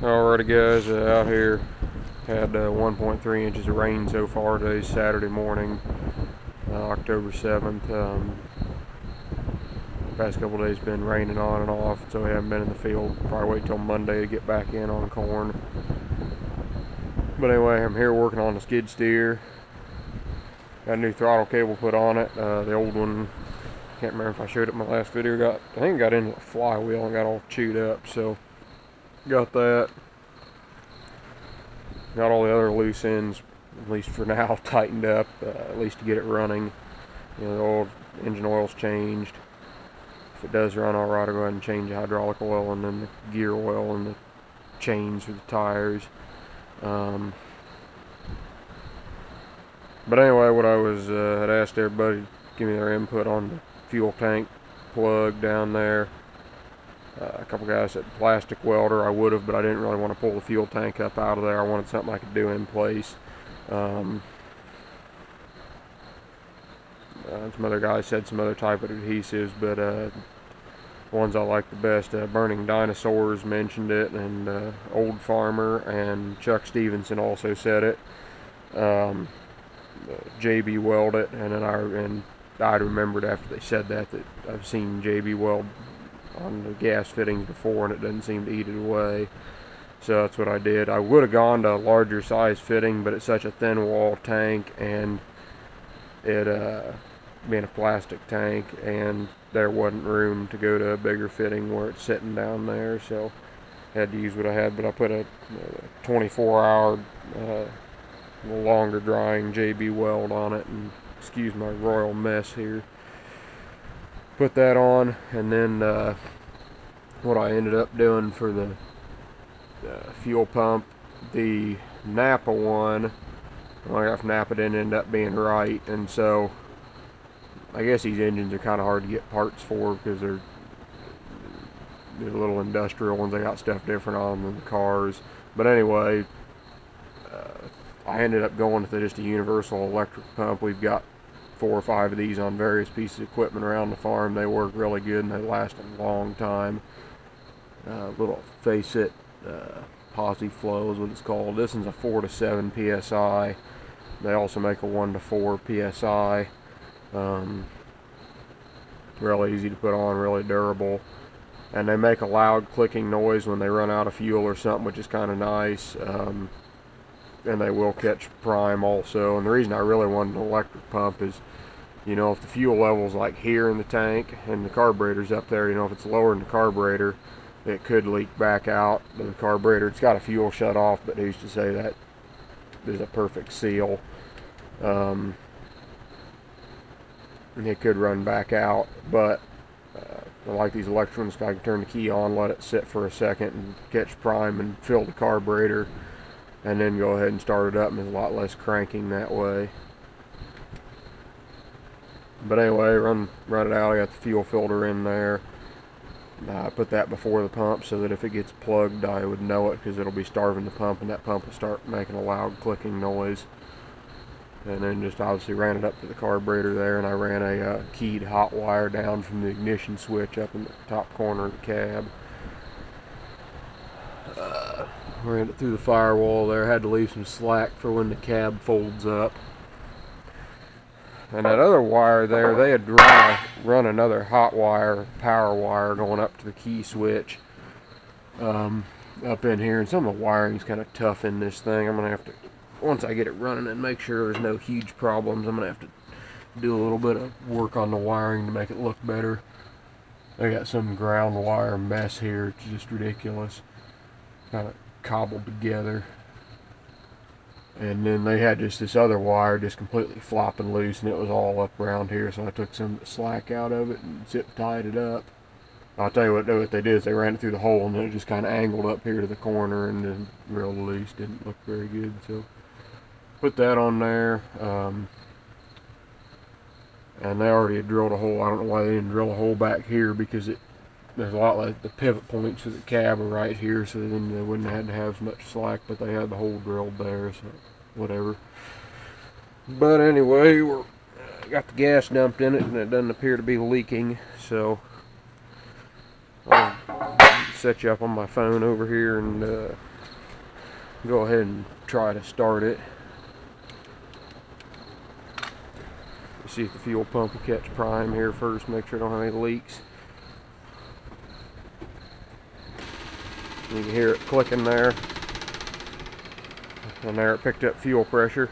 Alrighty guys, uh, out here had uh, 1.3 inches of rain so far. today, Saturday morning, uh, October 7th. Um, past couple days been raining on and off, so we haven't been in the field. Probably wait till Monday to get back in on corn. But anyway, I'm here working on the skid steer. Got a new throttle cable put on it. Uh, the old one, can't remember if I showed it in my last video. Got I think it got into the flywheel and got all chewed up. So got that. Got all the other loose ends, at least for now, tightened up, uh, at least to get it running. You know, the old engine oil's changed. If it does run all right, I'll go ahead and change the hydraulic oil and then the gear oil and the chains for the tires. Um, but anyway, what I was uh, had asked everybody to give me their input on the fuel tank plug down there. Uh, a couple guys said plastic welder. I would have, but I didn't really want to pull the fuel tank up out of there. I wanted something I could do in place. Um, uh, some other guys said some other type of adhesives, but uh, ones I like the best, uh, Burning Dinosaurs mentioned it, and uh, Old Farmer, and Chuck Stevenson also said it. Um, JB Weld it, and then I and I remembered after they said that that I've seen JB Weld on the gas fittings before, and it doesn't seem to eat it away. So that's what I did. I would have gone to a larger size fitting, but it's such a thin wall tank, and it uh, being a plastic tank, and there wasn't room to go to a bigger fitting where it's sitting down there. So had to use what I had, but I put a, a 24 hour uh, longer drying JB weld on it, and excuse my royal mess here put that on and then uh, what I ended up doing for the fuel pump the Napa one I got Napa didn't end up being right and so I guess these engines are kind of hard to get parts for because they're they're little industrial ones they got stuff different on them than the cars but anyway uh, I ended up going with just a universal electric pump. We've got four or five of these on various pieces of equipment around the farm. They work really good and they last a long time. Uh, little Facet uh, Posi Flow is what it's called. This one's a 4 to 7 psi. They also make a 1 to 4 psi. Um, real easy to put on, really durable. And they make a loud clicking noise when they run out of fuel or something, which is kind of nice. Um, and they will catch prime also. And the reason I really wanted an electric pump is, you know, if the fuel level's like here in the tank and the carburetor's up there, you know, if it's lower in the carburetor, it could leak back out the carburetor. It's got a fuel shut off, but who's to say that there's a perfect seal. Um, and it could run back out, but uh, I like these electrons. I can turn the key on, let it sit for a second, and catch prime and fill the carburetor and then go ahead and start it up and there's a lot less cranking that way. But anyway run run it out. I got the fuel filter in there. I put that before the pump so that if it gets plugged I would know it because it'll be starving the pump and that pump will start making a loud clicking noise. And then just obviously ran it up to the carburetor there and I ran a uh, keyed hot wire down from the ignition switch up in the top corner of the cab ran it through the firewall there. Had to leave some slack for when the cab folds up. And that other wire there, they had run, run another hot wire, power wire going up to the key switch um, up in here. And some of the wiring's kind of tough in this thing. I'm going to have to, once I get it running and make sure there's no huge problems, I'm going to have to do a little bit of work on the wiring to make it look better. I got some ground wire mess here. It's just ridiculous. Kind of cobbled together. And then they had just this other wire just completely flopping loose and it was all up around here. So I took some slack out of it and zip tied it up. I'll tell you what, what they did is they ran it through the hole and then it just kind of angled up here to the corner and then real loose. Didn't look very good. So put that on there. Um, and they already drilled a hole. I don't know why they didn't drill a hole back here because it there's a lot like the pivot points of the cab are right here so then they wouldn't have had to have as much slack but they had the hole drilled there so whatever but anyway we're got the gas dumped in it and it doesn't appear to be leaking so I'll set you up on my phone over here and uh, go ahead and try to start it. See if the fuel pump will catch prime here first, make sure I don't have any leaks. You can hear it clicking there. And there it picked up fuel pressure.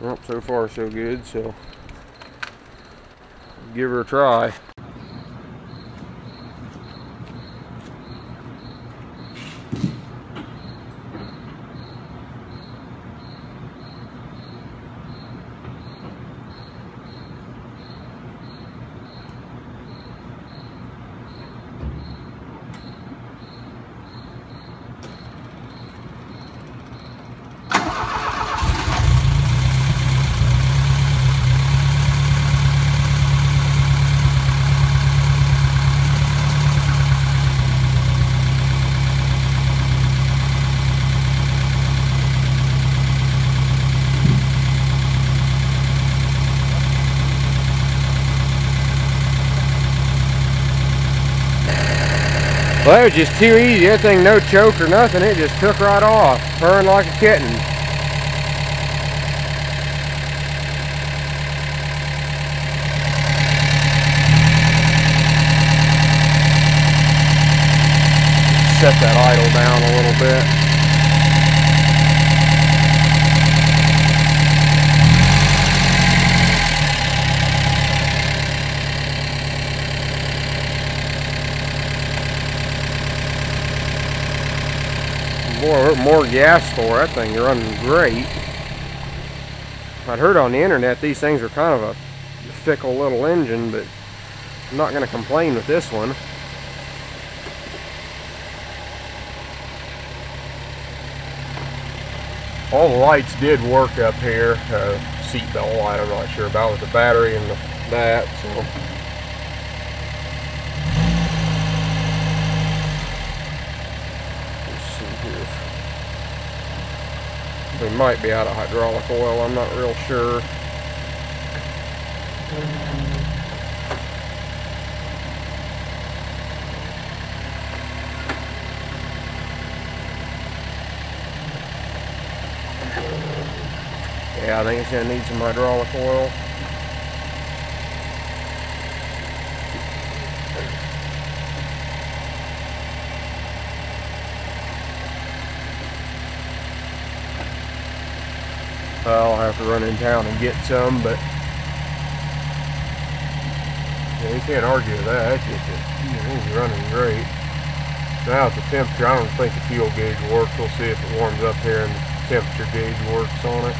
Well, so far so good, so give her a try. Well, that was just too easy. That thing, no choke or nothing. It just took right off, purring like a kitten. Set that idle down a little bit. More more gas for that thing You're running great. I'd heard on the internet these things are kind of a fickle little engine but I'm not going to complain with this one. All the lights did work up here. Uh, seatbelt light I'm not sure about with the battery and the, that so We might be out of hydraulic oil, I'm not real sure. Yeah, I think it's going to need some hydraulic oil. I'll have to run in town and get some, but yeah, you can't argue with that. It's, it's running great. Now the temperature, I don't think the fuel gauge works. We'll see if it warms up here and the temperature gauge works on it.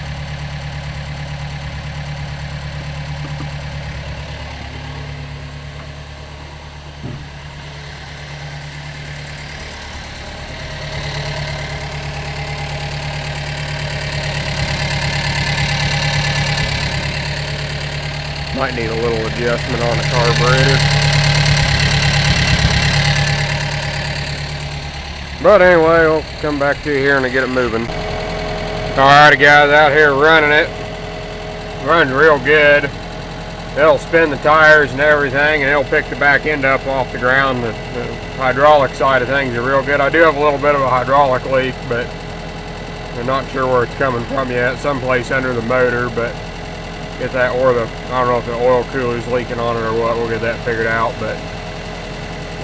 Might need a little adjustment on the carburetor. But anyway, we'll come back to you here and get it moving. Alrighty guys, out here running it. Runs real good. It'll spin the tires and everything and it'll pick the back end up off the ground. The, the hydraulic side of things are real good. I do have a little bit of a hydraulic leak, but I'm not sure where it's coming from yet. Someplace under the motor, but get that or the I don't know if the oil cooler is leaking on it or what we'll get that figured out but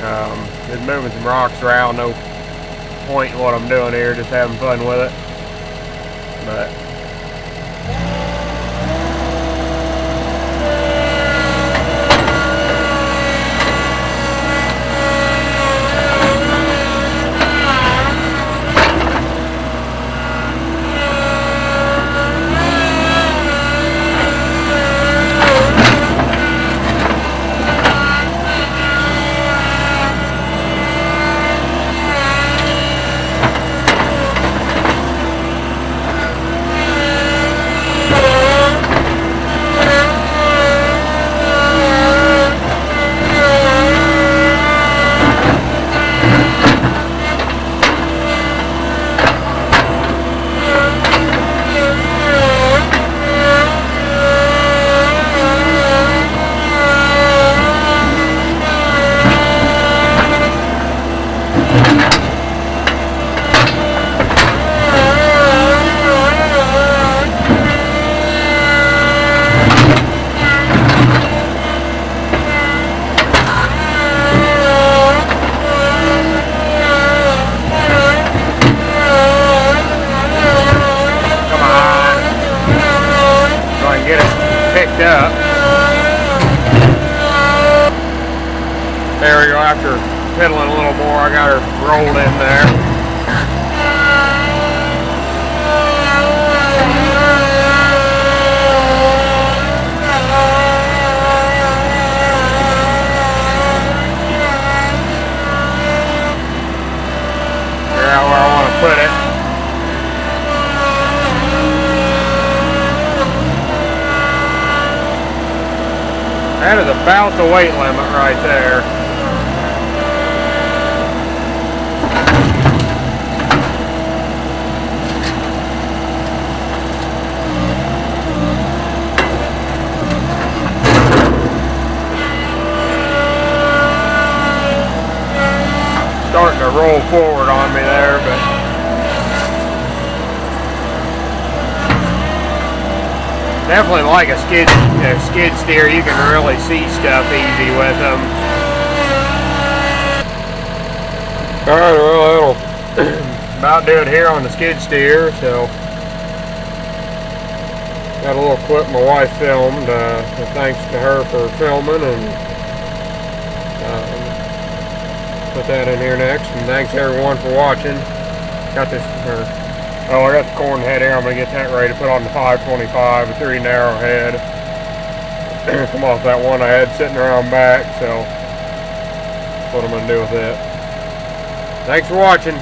um, just moving some rocks around no point in what I'm doing here just having fun with it. But about the weight limit right there. starting to roll forward on me there, but Definitely like a skid, a skid steer. You can really see stuff easy with them. Alright, well that'll about do it here on the skid steer. So got a little clip my wife filmed. Uh, thanks to her for filming and um, put that in here next. And thanks everyone for watching. Got this. Or, Oh, I got the corn head here. I'm going to get that ready to put on the 525, a three narrow head. Come off that one I had sitting around back, so that's what I'm going to do with it. Thanks for watching.